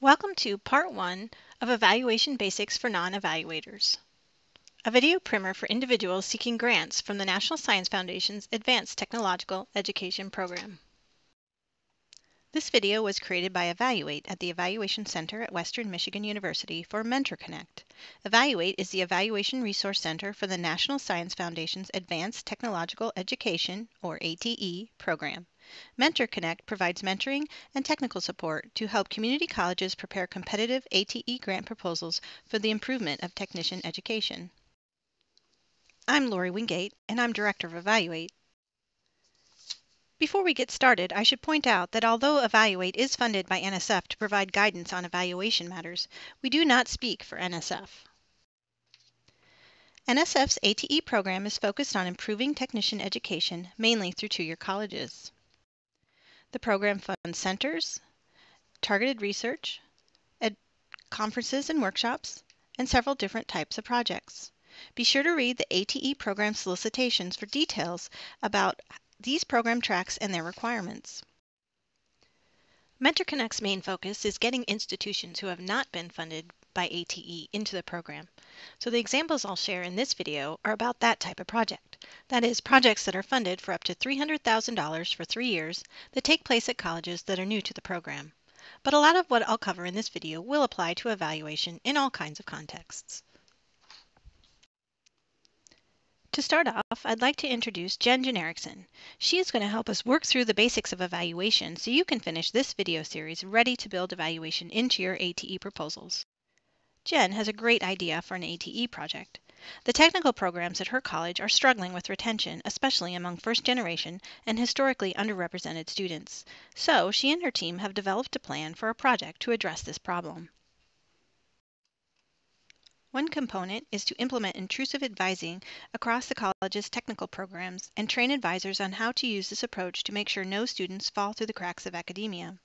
Welcome to Part 1 of Evaluation Basics for Non-Evaluators, a video primer for individuals seeking grants from the National Science Foundation's Advanced Technological Education Program. This video was created by EvaluATE at the Evaluation Center at Western Michigan University for Mentor Connect. EvaluATE is the evaluation resource center for the National Science Foundation's Advanced Technological Education, or ATE, program. Mentor Connect provides mentoring and technical support to help community colleges prepare competitive ATE grant proposals for the improvement of technician education. I'm Lori Wingate, and I'm Director of EvaluATE. Before we get started, I should point out that although EvaluATE is funded by NSF to provide guidance on evaluation matters, we do not speak for NSF. NSF's ATE program is focused on improving technician education mainly through two-year colleges. The program funds centers, targeted research, conferences and workshops, and several different types of projects. Be sure to read the ATE program solicitations for details about these program tracks and their requirements. MentorConnect's main focus is getting institutions who have not been funded by ATE into the program. So the examples I'll share in this video are about that type of project. That is, projects that are funded for up to $300,000 for three years that take place at colleges that are new to the program. But a lot of what I'll cover in this video will apply to evaluation in all kinds of contexts. To start off, I'd like to introduce Jen Jenerickson. She is going to help us work through the basics of evaluation so you can finish this video series ready to build evaluation into your ATE proposals. Jen has a great idea for an ATE project. The technical programs at her college are struggling with retention, especially among first generation and historically underrepresented students. So she and her team have developed a plan for a project to address this problem. One component is to implement intrusive advising across the college's technical programs and train advisors on how to use this approach to make sure no students fall through the cracks of academia.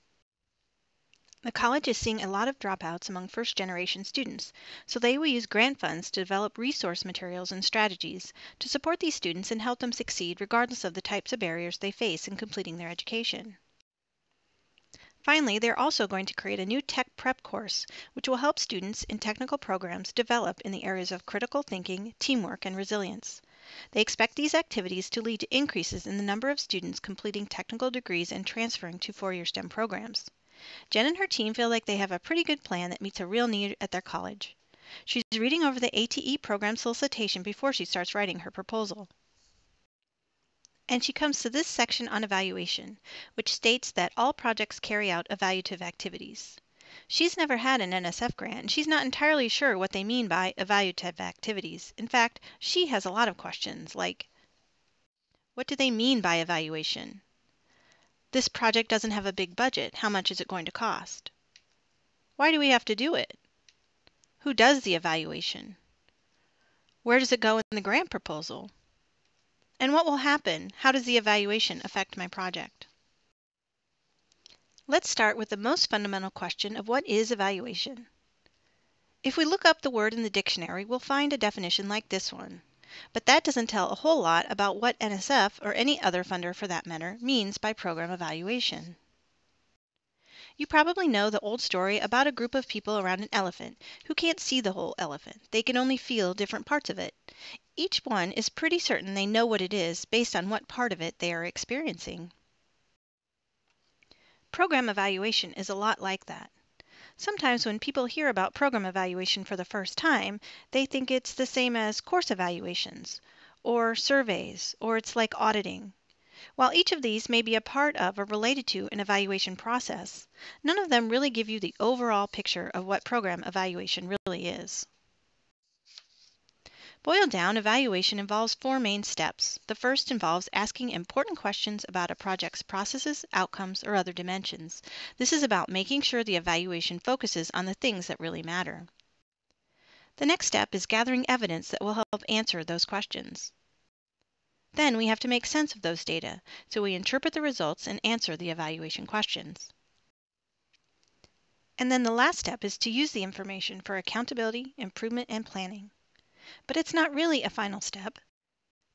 The college is seeing a lot of dropouts among first generation students, so they will use grant funds to develop resource materials and strategies to support these students and help them succeed regardless of the types of barriers they face in completing their education. Finally, they're also going to create a new tech prep course, which will help students in technical programs develop in the areas of critical thinking, teamwork, and resilience. They expect these activities to lead to increases in the number of students completing technical degrees and transferring to four-year STEM programs. Jen and her team feel like they have a pretty good plan that meets a real need at their college. She's reading over the ATE program solicitation before she starts writing her proposal. And she comes to this section on evaluation, which states that all projects carry out evaluative activities. She's never had an NSF grant, and she's not entirely sure what they mean by evaluative activities. In fact, she has a lot of questions like, what do they mean by evaluation? This project doesn't have a big budget. How much is it going to cost? Why do we have to do it? Who does the evaluation? Where does it go in the grant proposal? And what will happen? How does the evaluation affect my project? Let's start with the most fundamental question of what is evaluation? If we look up the word in the dictionary, we'll find a definition like this one. But that doesn't tell a whole lot about what NSF, or any other funder for that matter, means by program evaluation. You probably know the old story about a group of people around an elephant who can't see the whole elephant. They can only feel different parts of it. Each one is pretty certain they know what it is based on what part of it they are experiencing. Program evaluation is a lot like that. Sometimes when people hear about program evaluation for the first time, they think it's the same as course evaluations or surveys, or it's like auditing. While each of these may be a part of or related to an evaluation process, none of them really give you the overall picture of what program evaluation really is. Boiled down, evaluation involves four main steps. The first involves asking important questions about a project's processes, outcomes, or other dimensions. This is about making sure the evaluation focuses on the things that really matter. The next step is gathering evidence that will help answer those questions. Then we have to make sense of those data, so we interpret the results and answer the evaluation questions. And then the last step is to use the information for accountability, improvement, and planning. But it's not really a final step,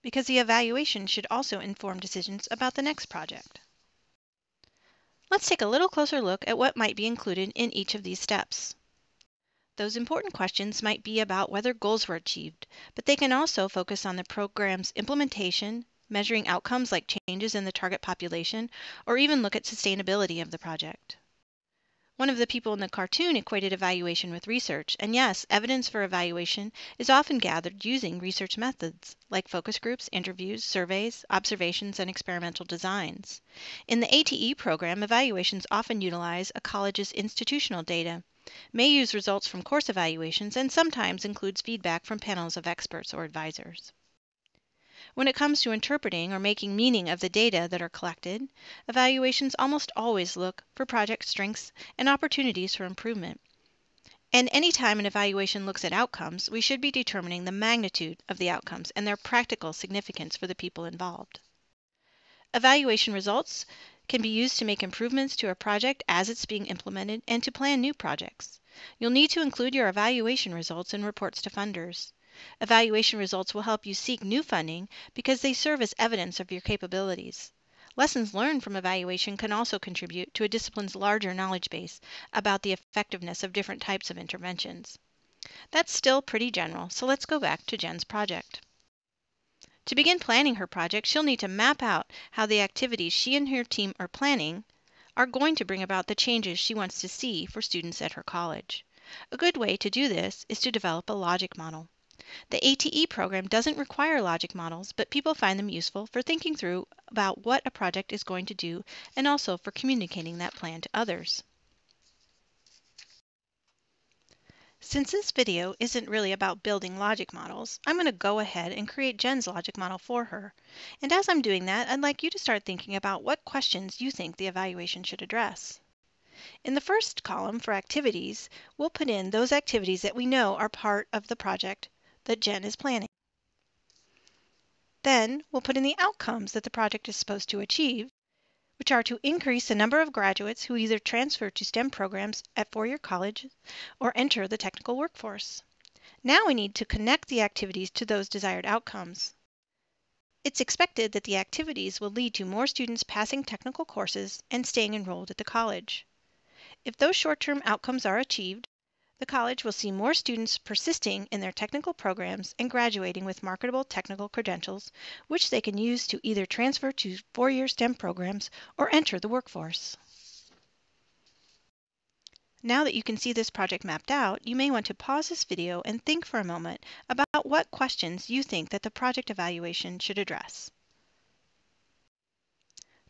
because the evaluation should also inform decisions about the next project. Let's take a little closer look at what might be included in each of these steps. Those important questions might be about whether goals were achieved, but they can also focus on the program's implementation, measuring outcomes like changes in the target population, or even look at sustainability of the project. One of the people in the cartoon equated evaluation with research, and yes, evidence for evaluation is often gathered using research methods like focus groups, interviews, surveys, observations, and experimental designs. In the ATE program, evaluations often utilize a college's institutional data, may use results from course evaluations, and sometimes includes feedback from panels of experts or advisors. When it comes to interpreting or making meaning of the data that are collected, evaluations almost always look for project strengths and opportunities for improvement. And anytime an evaluation looks at outcomes, we should be determining the magnitude of the outcomes and their practical significance for the people involved. Evaluation results can be used to make improvements to a project as it's being implemented and to plan new projects. You'll need to include your evaluation results in reports to funders. Evaluation results will help you seek new funding because they serve as evidence of your capabilities. Lessons learned from evaluation can also contribute to a discipline's larger knowledge base about the effectiveness of different types of interventions. That's still pretty general, so let's go back to Jen's project. To begin planning her project, she'll need to map out how the activities she and her team are planning are going to bring about the changes she wants to see for students at her college. A good way to do this is to develop a logic model. The ATE program doesn't require logic models, but people find them useful for thinking through about what a project is going to do and also for communicating that plan to others. Since this video isn't really about building logic models, I'm going to go ahead and create Jen's logic model for her. And as I'm doing that, I'd like you to start thinking about what questions you think the evaluation should address. In the first column for activities, we'll put in those activities that we know are part of the project that Jen is planning. Then we'll put in the outcomes that the project is supposed to achieve, which are to increase the number of graduates who either transfer to STEM programs at four-year colleges or enter the technical workforce. Now we need to connect the activities to those desired outcomes. It's expected that the activities will lead to more students passing technical courses and staying enrolled at the college. If those short-term outcomes are achieved, the college will see more students persisting in their technical programs and graduating with marketable technical credentials, which they can use to either transfer to four-year STEM programs or enter the workforce. Now that you can see this project mapped out, you may want to pause this video and think for a moment about what questions you think that the project evaluation should address.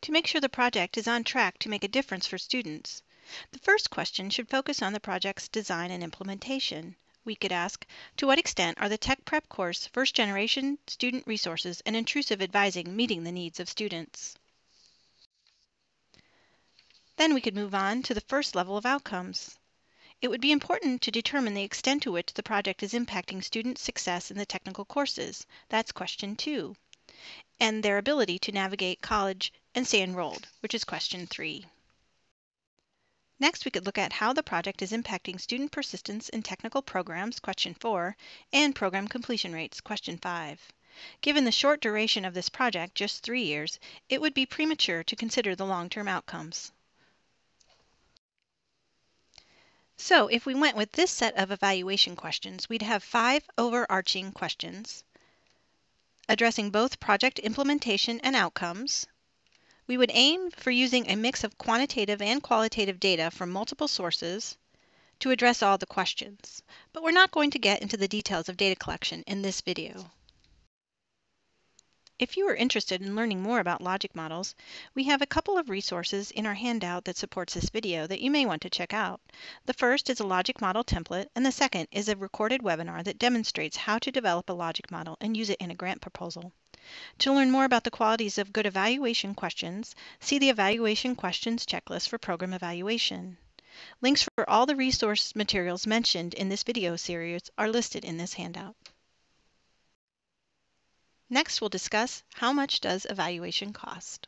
To make sure the project is on track to make a difference for students, the first question should focus on the project's design and implementation. We could ask, to what extent are the Tech Prep course first generation student resources and intrusive advising meeting the needs of students? Then we could move on to the first level of outcomes. It would be important to determine the extent to which the project is impacting student success in the technical courses. That's question two. And their ability to navigate college and stay enrolled, which is question three. Next, we could look at how the project is impacting student persistence in technical programs, question 4, and program completion rates, question 5. Given the short duration of this project, just three years, it would be premature to consider the long-term outcomes. So if we went with this set of evaluation questions, we'd have five overarching questions addressing both project implementation and outcomes, we would aim for using a mix of quantitative and qualitative data from multiple sources to address all the questions, but we're not going to get into the details of data collection in this video. If you are interested in learning more about logic models, we have a couple of resources in our handout that supports this video that you may want to check out. The first is a logic model template, and the second is a recorded webinar that demonstrates how to develop a logic model and use it in a grant proposal. To learn more about the qualities of good evaluation questions, see the Evaluation Questions Checklist for Program Evaluation. Links for all the resource materials mentioned in this video series are listed in this handout. Next, we'll discuss how much does evaluation cost.